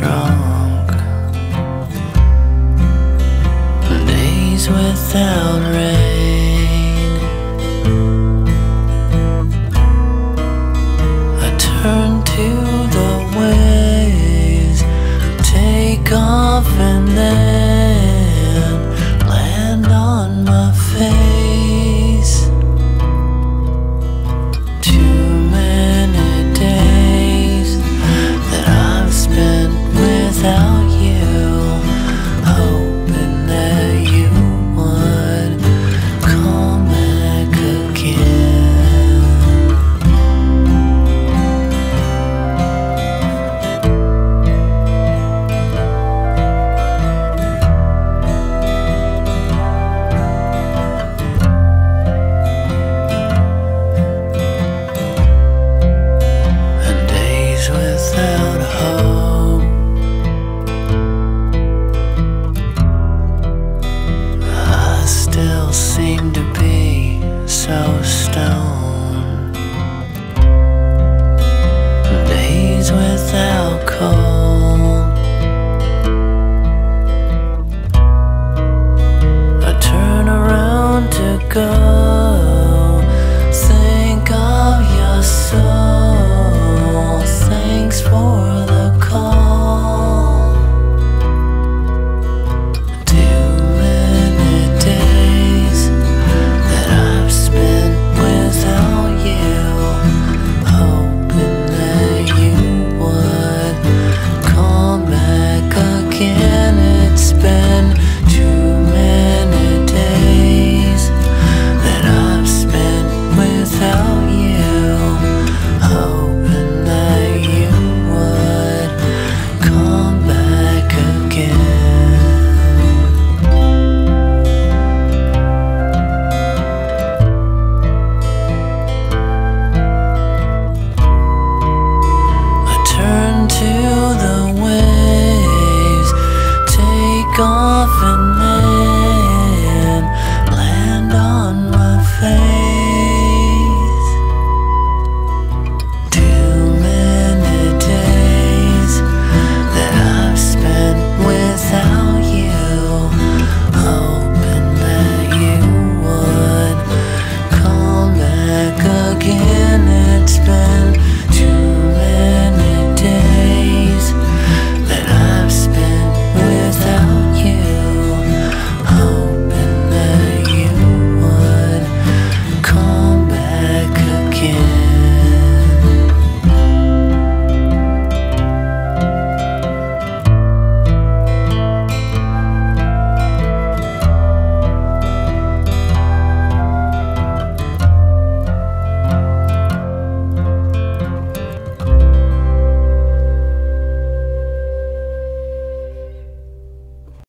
drawn. Be